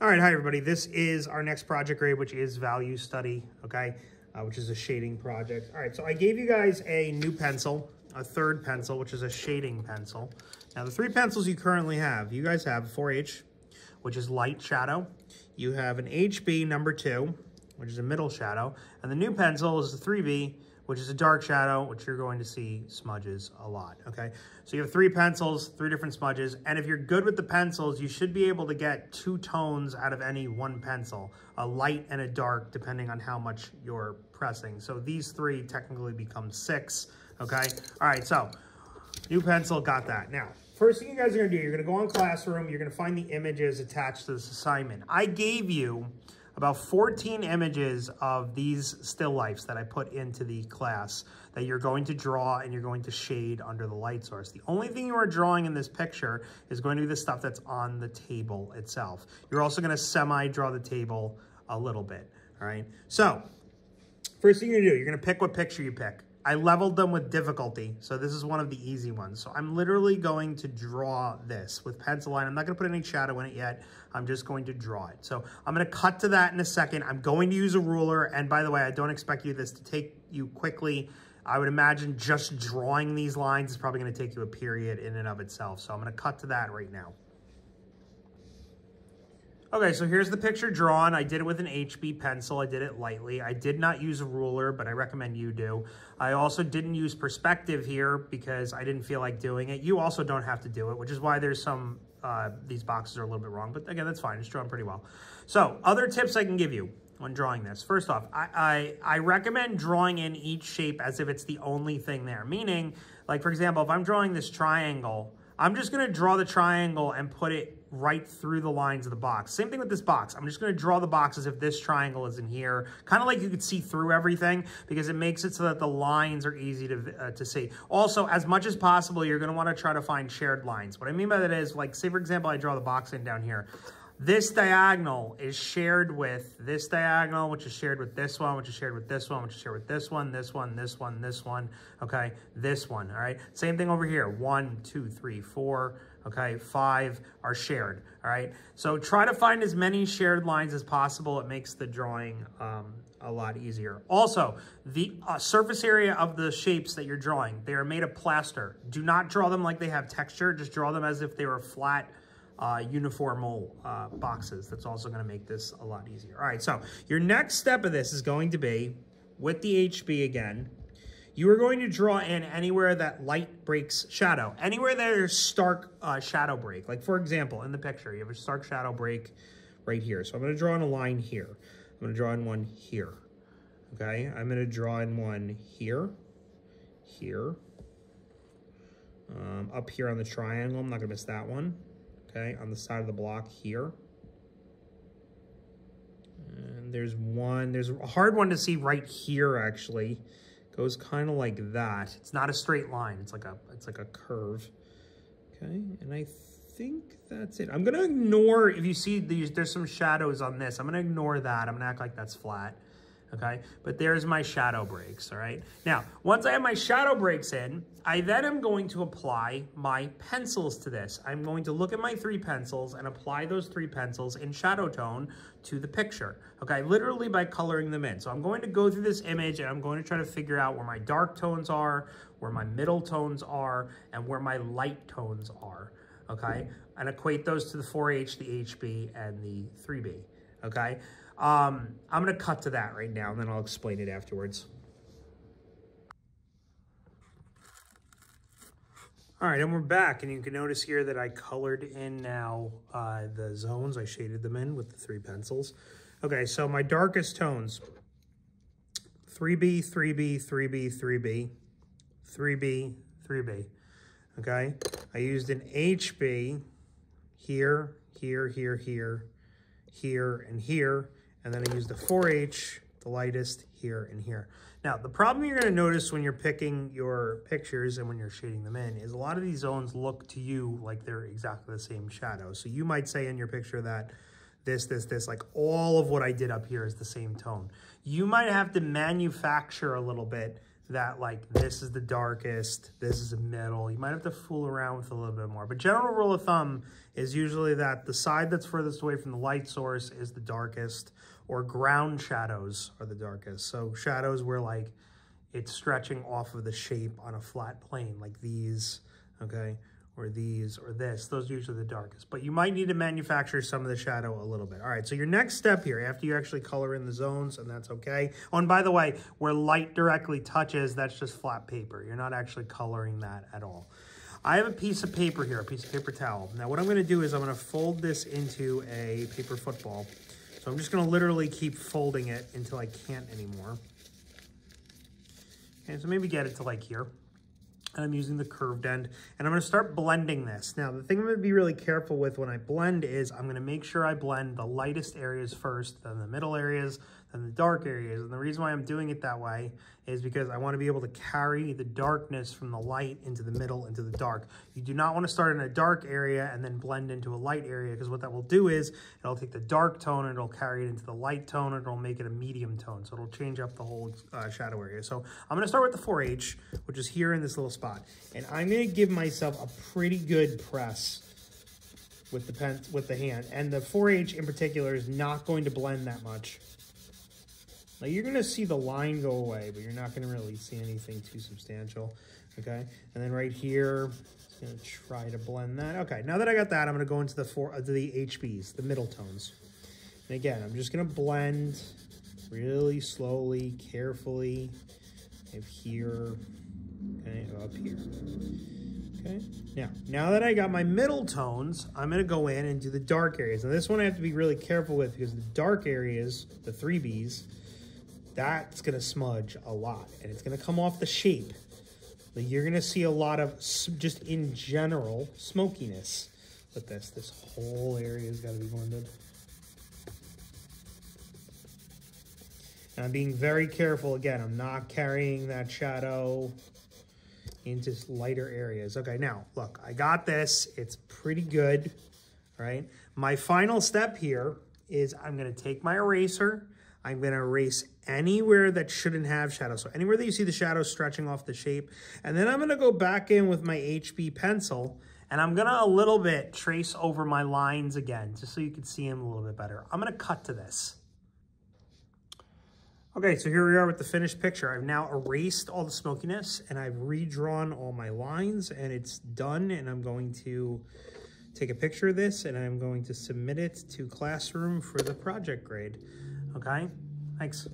All right, hi everybody. This is our next project grade, which is value study, okay, uh, which is a shading project. All right, so I gave you guys a new pencil, a third pencil, which is a shading pencil. Now, the three pencils you currently have, you guys have 4H, which is light shadow. You have an HB number two, which is a middle shadow. And the new pencil is the 3B, which is a dark shadow, which you're going to see smudges a lot, okay? So you have three pencils, three different smudges, and if you're good with the pencils, you should be able to get two tones out of any one pencil, a light and a dark, depending on how much you're pressing. So these three technically become six, okay? All right, so new pencil, got that. Now, first thing you guys are gonna do, you're gonna go on Classroom, you're gonna find the images attached to this assignment. I gave you about 14 images of these still lifes that I put into the class that you're going to draw and you're going to shade under the light source. The only thing you are drawing in this picture is going to be the stuff that's on the table itself. You're also going to semi-draw the table a little bit, all right? So, first thing you're going to do, you're going to pick what picture you pick. I leveled them with difficulty, so this is one of the easy ones. So I'm literally going to draw this with pencil line. I'm not gonna put any shadow in it yet. I'm just going to draw it. So I'm gonna cut to that in a second. I'm going to use a ruler, and by the way, I don't expect you this to take you quickly. I would imagine just drawing these lines is probably gonna take you a period in and of itself. So I'm gonna cut to that right now. Okay, so here's the picture drawn. I did it with an HB pencil. I did it lightly. I did not use a ruler, but I recommend you do. I also didn't use perspective here because I didn't feel like doing it. You also don't have to do it, which is why there's some, uh, these boxes are a little bit wrong, but again, that's fine. It's drawn pretty well. So other tips I can give you when drawing this. First off, I, I, I recommend drawing in each shape as if it's the only thing there. Meaning, like for example, if I'm drawing this triangle, I'm just gonna draw the triangle and put it right through the lines of the box. Same thing with this box. I'm just gonna draw the box as if this triangle is in here, kind of like you could see through everything because it makes it so that the lines are easy to, uh, to see. Also, as much as possible, you're gonna wanna try to find shared lines. What I mean by that is, like, say for example, I draw the box in down here. This diagonal is shared with this diagonal, which is shared with this one, which is shared with this one, which is shared with this one, this one, this one, this one, okay, this one, all right? Same thing over here, one, two, three, four, okay, five are shared, all right? So try to find as many shared lines as possible. It makes the drawing um, a lot easier. Also, the uh, surface area of the shapes that you're drawing, they are made of plaster. Do not draw them like they have texture, just draw them as if they were flat uh, uniformal uh, boxes. That's also gonna make this a lot easier. All right, so your next step of this is going to be, with the HB again, you are going to draw in anywhere that light breaks shadow. Anywhere there's stark uh, shadow break. Like for example, in the picture, you have a stark shadow break right here. So I'm gonna draw in a line here. I'm gonna draw in one here. Okay, I'm gonna draw in one here, here, um, up here on the triangle. I'm not gonna miss that one okay, on the side of the block here. And there's one, there's a hard one to see right here, actually. Goes kind of like that. It's not a straight line. It's like a, it's like a curve. Okay, and I think that's it. I'm gonna ignore, if you see these, there's some shadows on this. I'm gonna ignore that. I'm gonna act like that's flat okay? But there's my shadow breaks, all right? Now, once I have my shadow breaks in, I then am going to apply my pencils to this. I'm going to look at my three pencils and apply those three pencils in shadow tone to the picture, okay? Literally by coloring them in. So I'm going to go through this image and I'm going to try to figure out where my dark tones are, where my middle tones are, and where my light tones are, okay? And equate those to the 4H, the HB, and the 3B, okay? Um, I'm going to cut to that right now, and then I'll explain it afterwards. All right, and we're back, and you can notice here that I colored in now uh, the zones. I shaded them in with the three pencils. Okay, so my darkest tones, 3B, 3B, 3B, 3B, 3B, 3B, okay? I used an HB here, here, here, here, here, and here, and then I use the 4H, the lightest here and here. Now, the problem you're gonna notice when you're picking your pictures and when you're shading them in is a lot of these zones look to you like they're exactly the same shadow. So you might say in your picture that this, this, this, like all of what I did up here is the same tone. You might have to manufacture a little bit that like this is the darkest, this is the middle. You might have to fool around with a little bit more. But general rule of thumb is usually that the side that's furthest away from the light source is the darkest or ground shadows are the darkest. So shadows where like it's stretching off of the shape on a flat plane like these, okay? Or these or this. Those are usually the darkest. But you might need to manufacture some of the shadow a little bit. All right, so your next step here, after you actually color in the zones, and that's okay. Oh, and by the way, where light directly touches, that's just flat paper. You're not actually coloring that at all. I have a piece of paper here, a piece of paper towel. Now what I'm gonna do is I'm gonna fold this into a paper football. So I'm just gonna literally keep folding it until I can't anymore. Okay, so maybe get it to like here and I'm using the curved end and I'm gonna start blending this. Now, the thing I'm gonna be really careful with when I blend is I'm gonna make sure I blend the lightest areas first, then the middle areas, than the dark areas. And the reason why I'm doing it that way is because I want to be able to carry the darkness from the light into the middle, into the dark. You do not want to start in a dark area and then blend into a light area because what that will do is it'll take the dark tone and it'll carry it into the light tone and it'll make it a medium tone. So it'll change up the whole uh, shadow area. So I'm going to start with the 4H, which is here in this little spot. And I'm going to give myself a pretty good press with the pen with the hand and the 4H in particular is not going to blend that much like you're gonna see the line go away, but you're not gonna really see anything too substantial, okay? And then right here, just gonna try to blend that. Okay, now that I got that, I'm gonna go into the four, uh, the HBs, the middle tones. And again, I'm just gonna blend really slowly, carefully, up here, okay, up here. Okay, now, now that I got my middle tones, I'm gonna go in and do the dark areas. Now this one I have to be really careful with because the dark areas, the 3Bs, that's going to smudge a lot and it's going to come off the shape. But you're going to see a lot of just in general smokiness with this. This whole area has got to be blended. And I'm being very careful again. I'm not carrying that shadow into lighter areas. Okay, now look, I got this. It's pretty good, right? My final step here is I'm gonna take my eraser I'm going to erase anywhere that shouldn't have shadow. So anywhere that you see the shadow stretching off the shape. And then I'm going to go back in with my HB pencil and I'm going to a little bit trace over my lines again, just so you can see them a little bit better. I'm going to cut to this. Okay, so here we are with the finished picture. I've now erased all the smokiness and I've redrawn all my lines and it's done and I'm going to take a picture of this and I'm going to submit it to Classroom for the project grade. Okay, thanks.